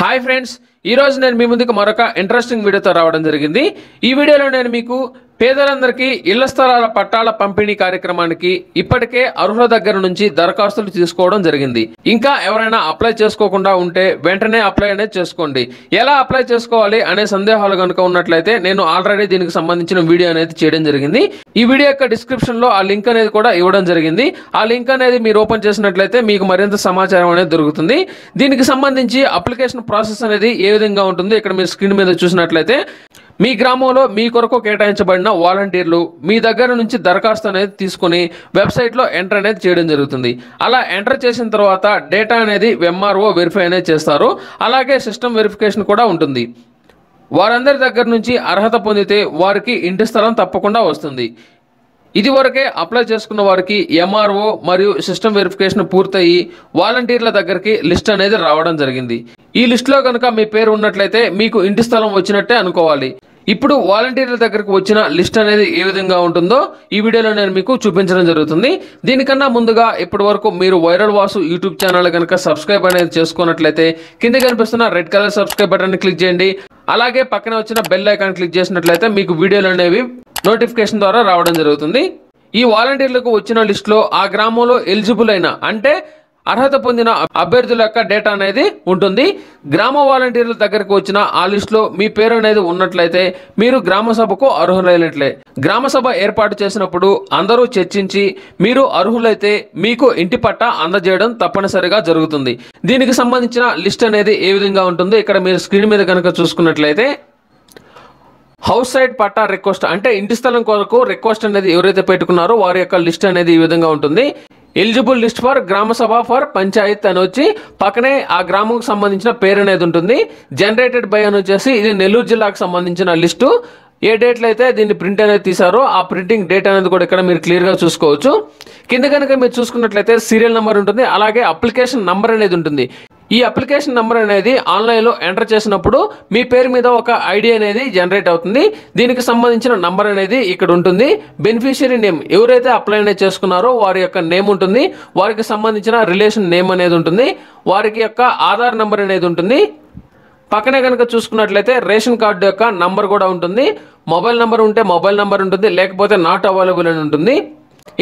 Hi friends ఈరోజు నేను మీ ముందుకు మరొక ఇంట్రెస్టింగ్ వీడియోతో రావడం జరిగింది. ఈ వీడియోలో నేను మీకు పేదలందరికీ ఇళ్ళ స్థలాల పట్టాల పంపిణీ కార్యక్రమానికి ఇప్పటికే అర్హుల దగ్గర నుంచి దరఖాస్తులు తీసుకోవడం జరిగింది. ఇంకా ఎవరైనా అప్లై చేసుకోకుండా ఉంటే వెంటనే అప్లై అనేది చేసుకోండి. ఎలా అప్లై చేసుకోవాలి అనే సందేహాలు కనుక ఉన్నట్లయితే నేను ఆల్రెడీ దీనికి సంబంధించిన వీడియో అనేది చేయడం జరిగింది. ఈ వీడియో యొక్క డిస్క్రిప్షన్లో ఆ లింక్ అనేది కూడా ఇవ్వడం జరిగింది. ఆ లింక్ అనేది మీరు ఓపెన్ చేసినట్లయితే మీకు మరింత సమాచారం అనేది దొరుకుతుంది. దీనికి సంబంధించి అప్లికేషన్ ప్రాసెస్ అనేది ఏ విధంగా ఉంటుంది ఇక్కడ మీరు స్క్రీన్ మీద చూసినట్లయితే మీ గ్రామంలో మీ కొరకు కేటాయించబడిన వాలంటీర్లు మీ దగ్గర నుంచి దరఖాస్తు అనేది తీసుకుని వెబ్సైట్లో ఎంటర్ అనేది చేయడం జరుగుతుంది. అలా ఎంటర్ చేసిన తర్వాత డేటా అనేది ఎంఆర్ఓ వెరిఫై అనేది చేస్తారు. అలాగే సిస్టమ్ వెరిఫికేషన్ కూడా ఉంటుంది. వారందరి దగ్గర నుంచి అర్హత పొందితే వారికి ఇంటి స్థలం తప్పకుండా వస్తుంది. ఇది వరకే అప్లై చేసుకున్న వారికి ఎంఆర్ఓ మరియు సిస్టమ్ వెరిఫికేషన్ పూర్తయి వాలంటీర్ల దగ్గరికి లిస్ట్ అనేది రావడం జరిగింది. ఈ లిస్ట్లో కనుక మీ పేరు ఉన్నట్లయితే మీకు ఇంటి స్థలం వచ్చినట్టే అనుకోవాలి. ఇప్పుడు వాలంటీర్ల దగ్గరకు వచ్చిన లిస్ట్ అనేది ఏ విధంగా ఉంటుందో ఈ వీడియోలో నేను మీకు చూపించడం జరుగుతుంది. దీనికన్నా ముందుగా ఇప్పటి వరకు మీరు వైరల్ వాసు యూట్యూబ్ ఛానల్ కనుక సబ్స్క్రైబ్ అనేది చేసుకున్నట్లయితే కింద కనిపిస్తున్న red colour subscribe button click చేయండి. అలాగే పక్కన వచ్చిన బెల్ ఐకాన్ క్లిక్ చేసినట్లయితే మీకు వీడియోలు అనేవి నోటిఫికేషన్ ద్వారా రావడం జరుగుతుంది. ఈ వాలంటీర్లకు వచ్చిన లిస్టులో ఆ గ్రామంలో ఎలిజిబుల్ అయిన అంటే అర్హత పొందిన అభ్యర్థుల యొక్క డేటా అనేది ఉంటుంది. గ్రామ వాలంటీర్ల దగ్గరకు వచ్చిన ఆ లిస్టులో మీ పేరు అనేది ఉన్నట్లయితే మీరు గ్రామ సభకు అర్హులైనట్లే. గ్రామ సభ ఏర్పాటు చేసినప్పుడు అందరూ చర్చించి మీరు అర్హులైతే మీకు ఇంటి పట్ట అందజేయడం తప్పనిసరిగా జరుగుతుంది. దీనికి సంబంధించిన లిస్ట్ అనేది ఏ విధంగా ఉంటుందో ఇక్కడ మీరు స్క్రీన్ మీద కనుక చూసుకున్నట్లయితే హౌస్ సైడ్ పట్టా రిక్వెస్ట్ అంటే ఇంటి స్థలం కొరకు రిక్వెస్ట్ అనేది ఎవరైతే పెట్టుకున్నారో వారి యొక్క లిస్ట్ అనేది ఈ విధంగా ఉంటుంది. ఎలిజిబుల్ లిస్ట్ ఫర్ గ్రామ సభ ఫర్ పంచాయత్ అని వచ్చి పక్కనే ఆ గ్రామంకి సంబంధించిన పేరు అనేది ఉంటుంది. జనరేటెడ్ బై అని వచ్చేసి ఇది నెల్లూరు జిల్లాకు సంబంధించిన లిస్టు. ఏ డేట్లో అయితే దీన్ని ప్రింట్ అనేది తీసారో ఆ ప్రింటింగ్ డేట్ అనేది కూడా ఇక్కడ మీరు క్లియర్గా చూసుకోవచ్చు. కింద కనుక మీరు చూసుకున్నట్లయితే సీరియల్ నెంబర్ ఉంటుంది. అలాగే అప్లికేషన్ నెంబర్ అనేది ఉంటుంది. ఈ అప్లికేషన్ నెంబర్ అనేది ఆన్లైన్లో ఎంటర్ చేసినప్పుడు మీ పేరు మీద ఒక ఐడి అనేది జనరేట్ అవుతుంది. దీనికి సంబంధించిన నంబర్ అనేది ఇక్కడ ఉంటుంది. బెనిఫిషియరీ నేమ్ ఎవరైతే అప్లై అనేది చేసుకున్నారో వారి యొక్క నేమ్ ఉంటుంది. వారికి సంబంధించిన రిలేషన్ నేమ్ అనేది ఉంటుంది. వారికి యొక్క ఆధార్ నెంబర్ అనేది ఉంటుంది. పక్కనే కనుక చూసుకున్నట్లయితే రేషన్ కార్డు యొక్క నంబర్ కూడా ఉంటుంది. మొబైల్ నెంబర్ ఉంటే మొబైల్ నెంబర్ ఉంటుంది. లేకపోతే నాట్ అవైలబుల్ అని ఉంటుంది.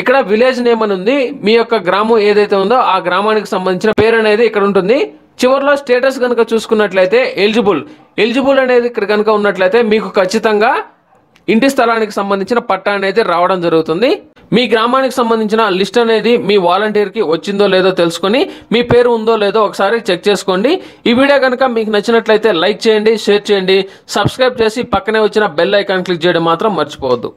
ఇక్కడ విలేజ్ నేమ్ అని ఉంది. మీ యొక్క గ్రామం ఏదైతే ఉందో ఆ గ్రామానికి సంబంధించిన పేరు అనేది ఇక్కడ ఉంటుంది. చివరిలో స్టేటస్ కనుక చూసుకున్నట్లయితే ఎలిజిబుల్ ఎలిజిబుల్ అనేది ఇక్కడ కనుక ఉన్నట్లయితే మీకు ఖచ్చితంగా ఇంటి స్థలానికి సంబంధించిన పట్టా అనేది రావడం జరుగుతుంది. మీ గ్రామానికి సంబంధించిన లిస్ట్ అనేది మీ వాలంటీర్కి వచ్చిందో లేదో తెలుసుకొని మీ పేరు ఉందో లేదో ఒకసారి చెక్ చేసుకోండి. ఈ వీడియో కనుక మీకు నచ్చినట్లయితే లైక్ చేయండి షేర్ చేయండి సబ్స్క్రైబ్ చేసి పక్కనే వచ్చిన బెల్ ఐకాన్ క్లిక్ చేయడం మాత్రం మర్చిపోవద్దు.